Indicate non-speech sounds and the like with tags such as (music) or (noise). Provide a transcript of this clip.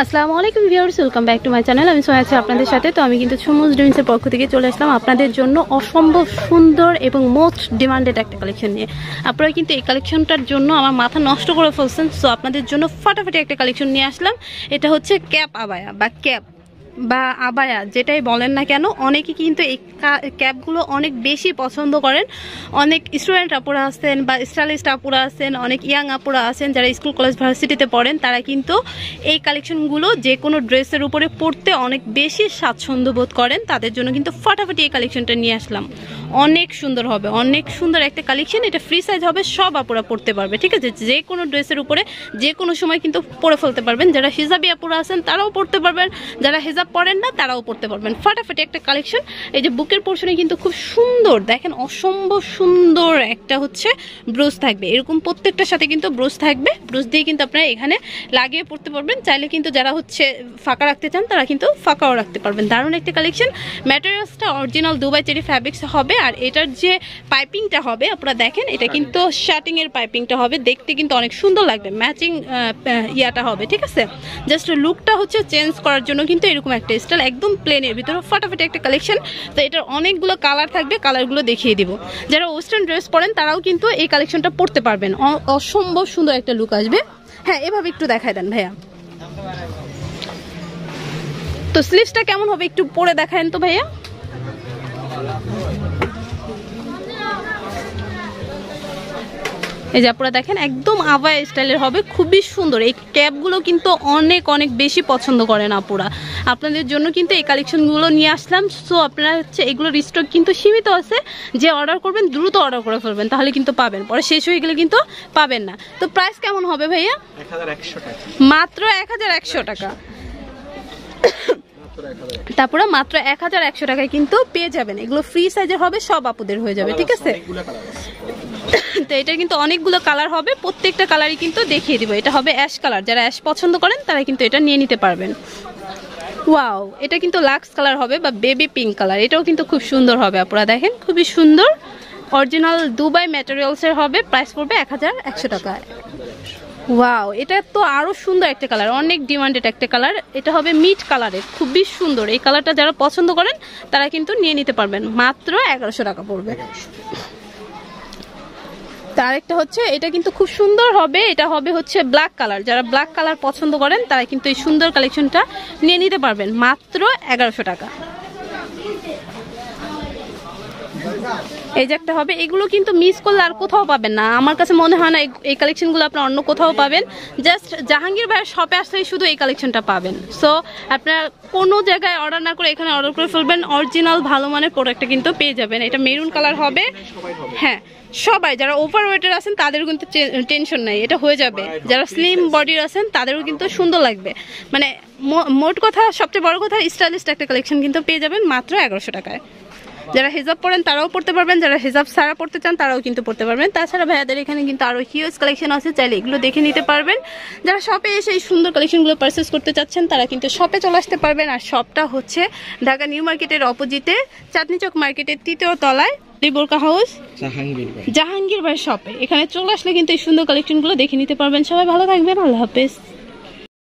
আসসালামু আলাইকুম viewers, welcome back to my channel. আমি সোয়া আছি আপনাদের সাথে। তো আমি কিন্তু ছমুজ ড্রিমসের পক্ষ থেকে চলে আসলাম আপনাদের জন্য অসম্ভব সুন্দর এবং মোস্ট ডিমান্ডেড একটা কালেকশন নিয়ে। আপনারা কিন্তু এই কালেকশনটার জন্য আমার মাথা নষ্ট করে ফেলছেন সো আপনাদের জন্য ফাটাফাটি একটা কালেকশন নিয়ে আসলাম। এটা হচ্ছে ক্যাপ আবায়া বা ক্যাপ। বা আবায়া যেটাই বলেন না কেন, অনেকে কিন্তু এই কা- ক্যাপগুলো অনেক বেশি পছন্দ করেন। অনেক স্টুডেন্ট আপুরা আছেন বা স্টাইলিস্ট আপুরা আছেন, অনেক ইয়াং আপুরা আছেন, যারা স্কুল, কলেজ, ভার্সিটিতে পড়েন, তারা কিন্তু এই কালেকশনগুলো যে কোনো ড্রেসের উপরে পড়তে অনেক বেশি স্বাচ্ছন্দ্য বোধ করেন। তাদের জন্য কিন্তু ফাটাফাটি এই কালেকশনটা নিয়ে আসলাম। অনেক সুন্দর হবে, অনেক সুন্দর একটা কালেকশন। এটা ফ্রি সাইজ হবে, সব আপুরা পড়তে পারবে, ঠিক আছে? যে কোনো ড্রেসের উপরে যে কোনো সময় কিন্তু পরে ফেলতে পারবেন। যারা হিজাবি আপুরা আছেন, তারাও পড়তে পারবেন। যারা হিজাব পরেন না তারাও পড়তে পারবেন। ফাটাফাটি একটা কালেকশন। এই যে বুকের পোর্শনে কিন্তু খুব সুন্দর দেখেন অসম্ভব সুন্দর একটা হচ্ছে ব্রোজ থাকবে। এরকম প্রত্যেকটার সাথে কিন্তু ব্রোজ থাকবে। ব্রোজ দিয়ে কিন্তু আপনারা এখানে লাগিয়ে পড়তে পারবেন। চাইলে কিন্তু যারা হচ্ছে ফাঁকা রাখতে চান তারা কিন্তু ফাঁকাও রাখতে পারবেন। দারুণ একটা কালেকশন। ম্যাটেরিয়ালসটা অরিজিনাল দুবাই চেরি ফ্যাব্রিক্স হবে। আর এটার যে পাইপিংটা হবে আপনারা দেখেন এটা কিন্তু শার্টিংয়ের পাইপিংটা হবে। দেখতে কিন্তু অনেক সুন্দর লাগবে। ম্যাচিং ইয়াটা হবে ঠিক আছে? জাস্ট লুকটা হচ্ছে চেঞ্জ করার জন্য কিন্তু এরকম একটা স্টাইল একদম প্লেনের ভিতরে ফাটাফাটি একটা কালেকশন তো এটার অনেকগুলো কালার থাকবে কালারগুলো দেখিয়ে দিব। যারা ওয়েস্টার্ন ড্রেস পরেন, তারাও কিন্তু এই কালেকশনটা পরতে পারবেন। অসম্ভব সুন্দর একটা লুক আসবে। হ্যাঁ এভাবে একটু দেখায় দেন ভাইয়া। তো স্লিভসটা কেমন হবে একটু পরে দেখায়েন তো ভাইয়া। এই যে আপনারা দেখেন একদম আবায়া স্টাইলের হবে খুবই সুন্দর। এই ক্যাপগুলো কিন্তু অনেক অনেক বেশি পছন্দ করেন আপুরা। আপনাদের জন্য কিন্তু এই কালেকশনগুলো নিয়ে আসলাম। সো আপনারা হচ্ছে এগুলোর স্টক কিন্তু সীমিত আছে। যে অর্ডার করবেন দ্রুত অর্ডার করে ফেলবেন তাহলে কিন্তু পাবেন। পরে শেষ হয়ে গেলে কিন্তু পাবেন না। তো প্রাইস কেমন হবে ভাইয়া? মাত্র এক হাজার একশো টাকা। তারপরে মাত্র এক হাজার একশো টাকায় কিন্তু পেয়ে যাবেন। এগুলো ফ্রি সাইজের হবে সব আপুদের হয়ে যাবে ঠিক অনেকগুলো কালার আছে। (coughs) তো এটা কিন্তু অনেকগুলো কালার হবে, প্রত্যেকটা কালারই কিন্তু দেখিয়ে দিব। এটা হবে অ্যাশ কালার, যারা অ্যাশ পছন্দ করেন তারা কিন্তু এটা নিয়ে নিতে পারবেন। ওয়াও, এটা কিন্তু লাক্স কালার হবে বা বেবি পিঙ্ক কালার, এটাও কিন্তু খুব সুন্দর হবে আপনারা দেখেন খুবই সুন্দর। অরিজিনাল দুবাই ম্যাটেরিয়ালসের হবে, প্রাইস পড়বে এক হাজার একশো টাকা। ওয়াও, এটা তো আরও সুন্দর একটা কালার, অনেক ডিমান্ডেড একটা কালার। এটা হবে মিট কালারের, খুবই সুন্দর। এই কালারটা যারা পছন্দ করেন তারা কিন্তু নিয়ে নিতে পারবেন, মাত্র এগারোশো টাকা পড়বে। তার একটা হচ্ছে, এটা কিন্তু খুব সুন্দর হবে, এটা হবে হচ্ছে ব্ল্যাক কালার যারা ব্ল্যাক কালার পছন্দ করেন, তারা কিন্তু এই সুন্দর কালেকশনটা নিয়ে নিতে পারবেন। মাত্র এগারোশো টাকা। এই যে একটা হবে এগুলো কিন্তু মিস করলে আর কোথাও পাবেন না। আমার কাছে মনে হয় না এই- কালেকশনগুলো আপনার অন্য কোথাও পাবেন। জাস্ট জাহাঙ্গীর ভাইয়ের শপে আসলেই শুধু এই কালেকশনটা পাবেন। সো আপনার কোনো জায়গায় অর্ডার না করে এখানে অর্ডার করে ফেলবেন। অরিজিনাল ভালো মানের প্রোডাক্টটা কিন্তু পেয়ে যাবেন। এটা মেরুন কালার হবে। হ্যাঁ সবাই যারা ওভার ওয়েটের আছেন তাদেরও কিন্তু টেনশন নাই। এটা হয়ে যাবে। যারা স্লিম বডির আছেন তাদেরও কিন্তু সুন্দর লাগবে। মানে মোট কথা সবচেয়ে বড় কথা স্টাইলিস্ট একটা কালেকশন কিন্তু পেয়ে যাবেন মাত্র এগারোশো টাকায়। যারা হিজাব পড়েন তারাও পড়তে পারবেন যারা হিজাব সারা পড়তে চান তারাও কিন্তু পড়তে পারবেন। তাছাড়া ভাইয়াদের এখানে কিন্তু আরও হিউজ কালেকশন আছে চাইলে এগুলো দেখে নিতে পারবেন। যারা শপে এসে এই সুন্দর কালেকশনগুলো পারচেস করতে চাচ্ছেন তারা কিন্তু শপে চলে আসতে পারবেন। আর শপটা হচ্ছে ঢাকা নিউ মার্কেটের অপোজিটে চাঁদনি চক মার্কেটের তৃতীয় তলায় বোরকা হাউস জাহাঙ্গীর ভাই। শপে এখানে চলে আসলে কিন্তু এই সুন্দর কালেকশনগুলো দেখে নিতে পারবেন। সবাই ভালো থাকবেন আল্লাহ হাফেজ।